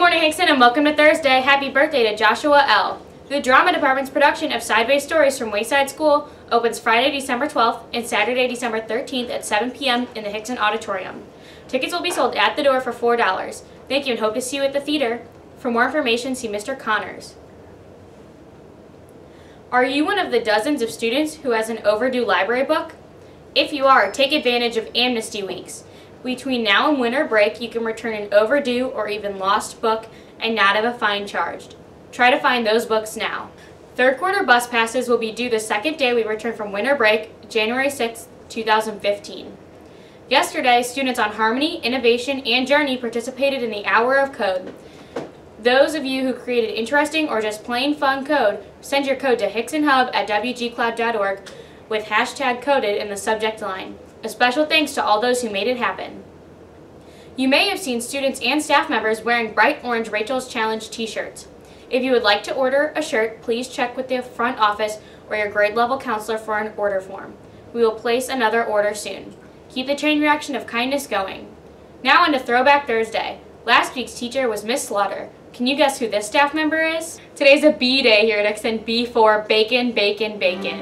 Hixson and welcome to Thursday. Happy birthday to Joshua L. The Drama Department's production of Sideways Stories from Wayside School opens Friday, December 12th and Saturday, December 13th at 7 p.m. in the Hixson Auditorium. Tickets will be sold at the door for $4. Thank you and hope to see you at the theater. For more information, see Mr. Connors. Are you one of the dozens of students who has an overdue library book? If you are, take advantage of Amnesty Weeks. Between now and winter break, you can return an overdue or even lost book and not have a fine charged. Try to find those books now. Third quarter bus passes will be due the second day we return from winter break, January 6, 2015. Yesterday, students on Harmony, Innovation, and Journey participated in the Hour of Code. Those of you who created interesting or just plain fun code, send your code to hixsonhub at wgcloud.org with hashtag coded in the subject line. A special thanks to all those who made it happen. You may have seen students and staff members wearing bright orange Rachel's Challenge t-shirts. If you would like to order a shirt, please check with the front office or your grade level counselor for an order form. We will place another order soon. Keep the chain reaction of kindness going. Now on to Throwback Thursday. Last week's teacher was Miss Slaughter. Can you guess who this staff member is? Today's a B day here at Hixson B for Bacon, Bacon, Bacon.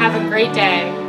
Have a great day.